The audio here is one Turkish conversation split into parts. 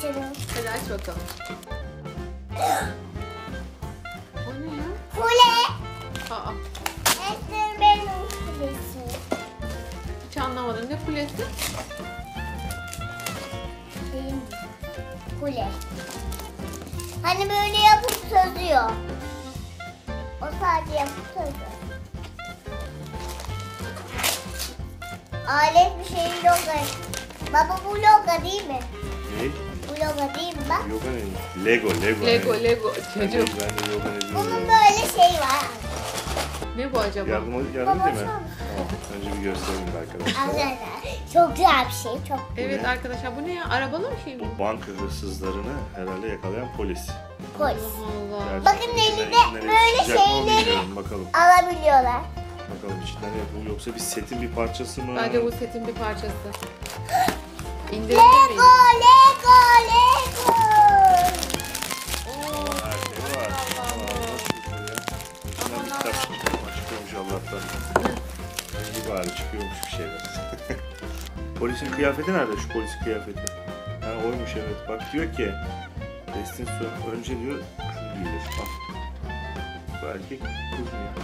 açalım. Hadi aç bakalım. O ne ya? Kule. Aa, Esther benim kulesi. hiç anlamadım. Ne kulesi? Benim kule. Hani böyle yapıp sözüyor. O sadece yapıp sözüyor. Alet bir şey logo. Baba bu logo değil mi? Ne? Logo değil mi bak? Yoga ne? Lego, Lego. Lego, hani. Lego. Ben de, Çocuk. ben de yoga ne Bunun diyorum. böyle şey var. Ne bu acaba? Yardım, yardım değil mi? Tamam. Önce bir gösterelim de arkadaşlar. Arkadaşlar çok güzel bir şey. Çok Evet ne? arkadaşlar bu ne ya? Arabalı bir şey mi? Bu banka hırsızlarını herhalde yakalayan polis. polis. Allah Bakın içinden- elinde böyle mı onu şeyleri- bilmiyorum. Bakalım. Alabiliyorlar. Bakalım içinden ne bu yoksa bir setin bir parçası mı? Bence bu setin bir parçası. İndirebilir Lego, miyim? Lego, Bari çıkıyormuş bir şeyler. Polisin kıyafeti nerede şu polisin kıyafeti? Ha oymuş evet. Bak diyor ki Destin Su önce diyor şunu giyilir. Bak. Bu erkek kız mı ya?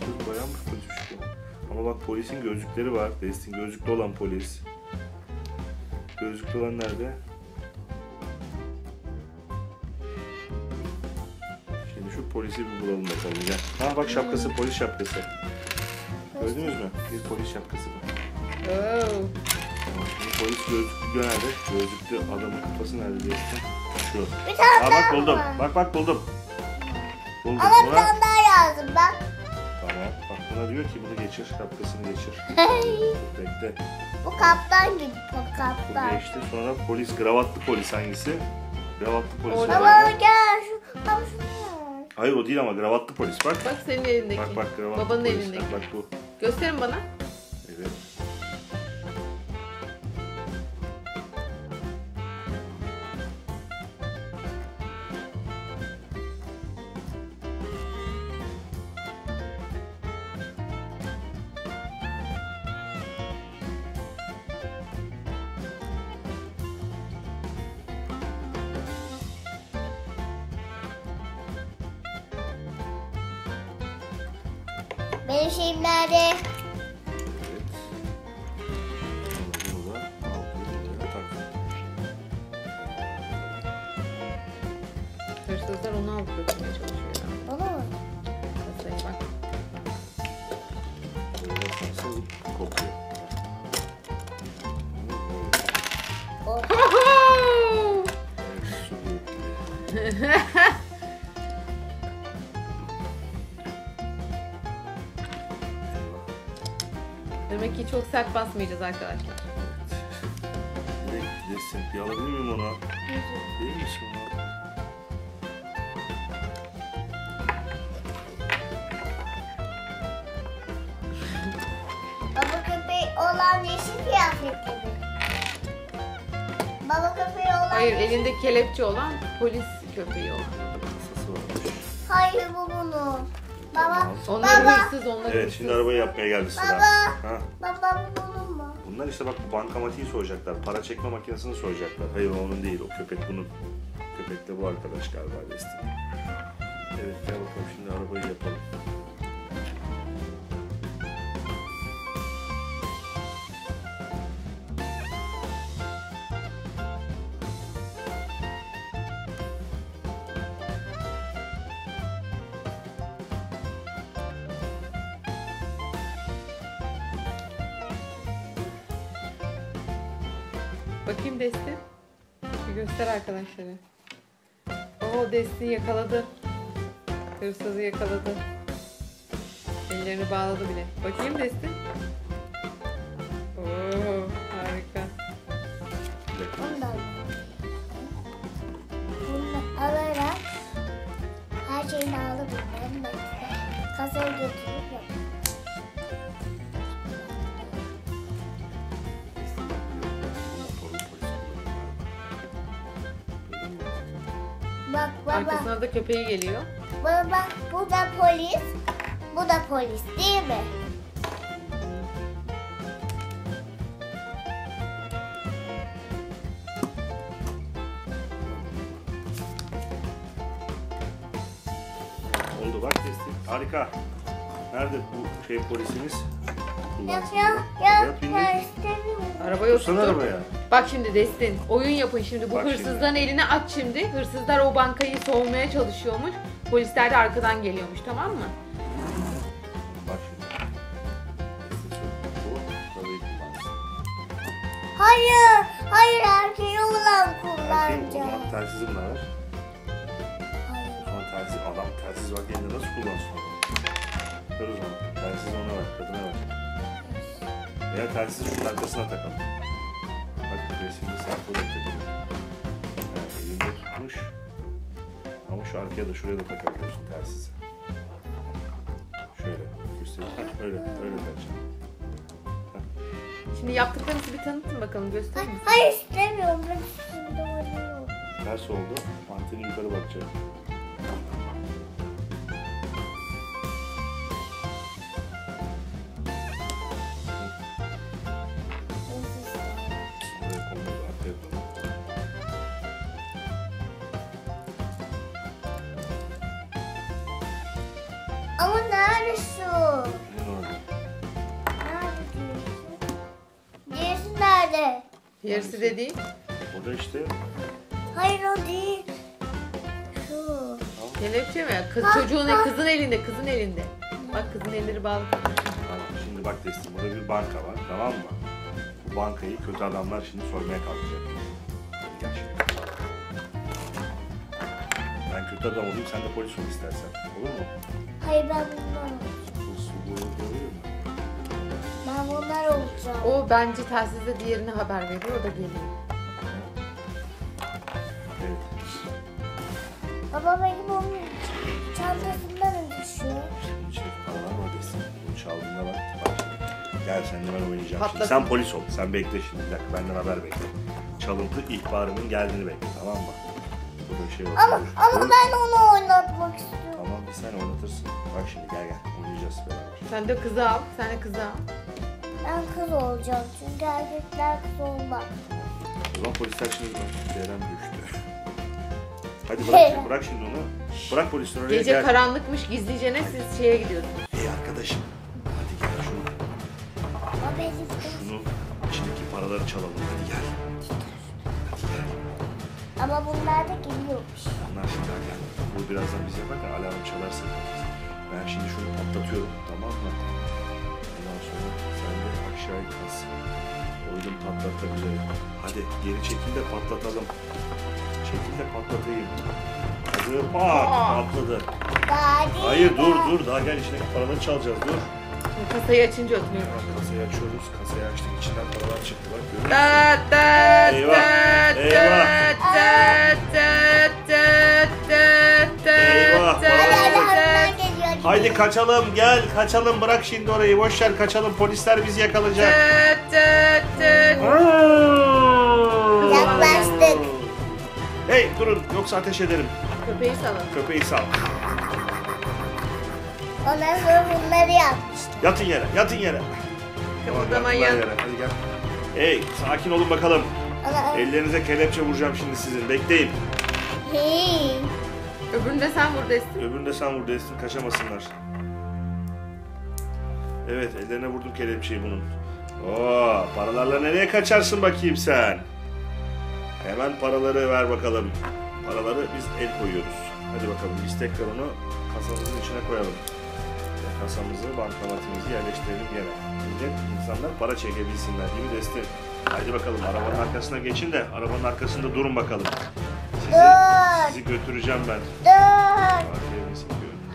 Kız bayan mı polismiş bu? Ama bak polisin gözlükleri var. Destin gözlüklü olan polis. Gözlüklü olan nerede? Şu polisi bir bulalım bakalım gel. Ha bak şapkası polis şapkası. Gördünüz mü? Bir polis şapkası bu. Oo. Tamam, Şimdi polis gözlüklü nerede? Gözlüklü adamın kafası nerede Destin? Şu. Bir tane Aa daha bak buldum. var. Bak bak buldum. Buldum. Ama bir Buna... tane daha yazdım bak. Tamam. Bak buna diyor ki bunu geçir. Şapkasını geçir. Bekle. Bu kaptan gibi bu Bu kaptan. geçti. Sonra polis, gravatlı polis hangisi? Gravatlı polis. Orada. Baba gel şu baba şunu. Hayır o değil ama gravatlı polis. Bak. Bak senin elindeki. Bak bak gravatlı Babanın polis. elindeki. Bak bu. Gösterin bana. Evet. Benim şeyim nerede? Evet. Bunu da. Hırsızlar onu alıp götürmeye çalışıyor. ya. Bana mı? Kasaya bak. Böyle nasıl kokuyor. O. Evet, su gibi. Demek ki çok sert basmayacağız arkadaşlar. Direkt resim. Bir alabilir miyim onu? Değil misin onu? Baba köpeği olan yeşil kıyafetli mi? Baba köpeği olan Hayır yeşil- elinde kelepçe olan polis köpeği olan. Hayır bu bunu. Baba, Onlar baba, hırsız onlar Evet hırsız. şimdi arabayı yapmaya geldi sıra. Baba. Ha. baba bu bunun mu? Bunlar işte bak bu bankamatiği soracaklar. Para çekme makinesini soracaklar. Hayır o onun değil. O köpek bunun. Köpek de bu arkadaş galiba Destin. Evet gel bakalım şimdi arabayı yapalım. Bakayım Destin. Bir göster arkadaşlara. Oo Destin yakaladı. Hırsızı yakaladı. Ellerini bağladı bile. Bakayım Destin. Bak baba. Arkasına da köpeği geliyor. Baba bu da polis. Bu da polis değil mi? Oldu bak kestik. Harika. Nerede bu şey polisimiz? Kullansın istemiyorum. Arabayı oturtun. arabaya. Bak şimdi Destin oyun yapın şimdi. Bu Bak hırsızların elini aç şimdi. Hırsızlar o bankayı soğumaya çalışıyormuş. Polisler de arkadan geliyormuş tamam mı? Bak şimdi. Bu arabayı kullansın. Hayır. Hayır erkeği olan Erkeğin o kullanacağım. zaman telsizi buna ver. Zaman telsiz, adam telsiz bak elinde nasıl kullansın o zaman? Ver o zaman. Telsizi ona ver, kadına ver. Veya telsizi şunun arkasına takalım. Bak resimde sen burada takılıyor. Yani elinde tutmuş. Ama şu arkaya da şuraya da takabiliyorsun telsizi. Şöyle göstereyim. Öyle, öyle takacağım. Şimdi yaptıklarınızı bir tanıtın bakalım gösterir Hayır, misin? hayır istemiyorum. Ben üstümde oynuyorum. Ters oldu. Anteni yukarı bakacak. Ama nerede şu? Ne oldu? Nerede diyorsun? Diğerisi nerede? Yarısı dediğin. Burada işte Hayır o değil. Şu. Kelepçe mi? Kız, çocuğun kızın elinde, kızın elinde. Bak kızın elleri bağlı. Şimdi bak teslim. Burada bir banka var, tamam mı? Bu bankayı kötü adamlar şimdi soymaya kalkacak. Hadi gel şimdi. Ben kötü adam olayım, sen de polis ol istersen. Olur mu? Hayır ben bunlar olacağım. Ben bunlar olacağım. O bence telsizde diğerine haber veriyor, o da geliyor. Evet. Baba benim onun çantasından mı düşüyor? Paralar var desin. Bunu çaldığında bak. Şimdi. Gel seninle ben oynayacağım. Şimdi Patlasın. sen polis ol. Sen bekle şimdi. Bir dakika benden haber bekle. Çalıntı ihbarının geldiğini bekle tamam mı? Burada bir şey var. Ama ama ben onu oynatmak istiyorum. Tamam bir sen oynatırsın. Bak şimdi gel gel. Oynayacağız beraber. Sen de kızı al, sen de kızı al. Ben kız olacağım çünkü erkekler kız olmaz. O zaman polisler şimdi Ceren düştü. Hadi bırak, şimdi, bırak şimdi onu. Bırak polisler oraya Gece gel. karanlıkmış gizlicene siz şeye gidiyorsunuz. Hey arkadaşım. Hadi gel şunu. Ama benim kız. Şunu içindeki paraları çalalım. Hadi gel. Hadi gel. Ama bunlar da geliyormuş. Onlar şimdi gel. Bu birazdan bize bak alarm çalarsa. Ben şimdi şunu patlatıyorum tamam mı? Ondan sonra sen de aşağıya kas. Oydum patlatmak üzere. Hadi geri çekil de patlatalım. Çekil de patlatayım. Hadi bak patladı. Hayır dur dur daha gel içindeki paraları çalacağız dur. Kasayı açınca oturuyorum. Bak kasayı açıyoruz. Kasayı açtık içinden paralar çıktı bak görüyor musun? Kaçalım gel kaçalım bırak şimdi orayı boş ver kaçalım polisler bizi yakalayacak. Tat tat tat. Yaklaştık. Hey durun yoksa ateş ederim. Köpeği salın. Köpeği sal. Ondan sonra bunları yapmıştım. Yatın yere yatın yere. Kımıldamayın. yattılar yere. Hadi gel. Hey sakin olun bakalım. Ona Ellerinize kelepçe vuracağım şimdi sizin. Bekleyin. Hey. Öbürünü de sen vur Destin. Öbürünü de sen vur Destin kaçamasınlar. Evet ellerine vurdum kelepçeyi bunun. Oo, paralarla nereye kaçarsın bakayım sen? Hemen paraları ver bakalım. Paraları biz el koyuyoruz. Hadi bakalım biz tekrar onu kasamızın içine koyalım. Ve kasamızı, bankomatımızı yerleştirelim gene. Şimdi insanlar para çekebilsinler değil mi Destin? Haydi bakalım arabanın arkasına geçin de arabanın arkasında durun bakalım. Sizi, Dur. sizi götüreceğim ben. Dur.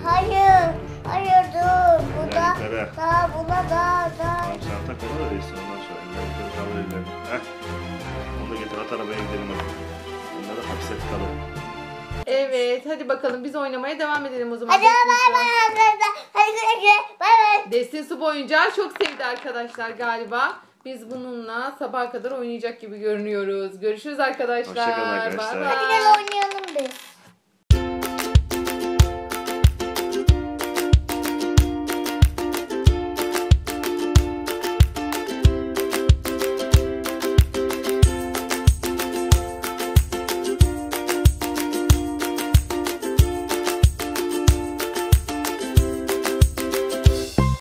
Hayır. Hayır dur. Bu da daha buna daha daha. Tamam sen tak onu da değilsin ondan sonra yukarı kaldır ellerini. Heh. Onu da getir at arabaya gidelim hadi. Onları hapse tıkalım. Evet hadi bakalım biz oynamaya devam edelim o zaman. Hadi bay bay arkadaşlar. Hadi güle güle. Bay bay. Destin su boyunca çok sevdi arkadaşlar galiba. Biz bununla sabaha kadar oynayacak gibi görünüyoruz. Görüşürüz arkadaşlar. Hoşça kalın arkadaşlar. Bay bay. Hadi gel oynayalım biz.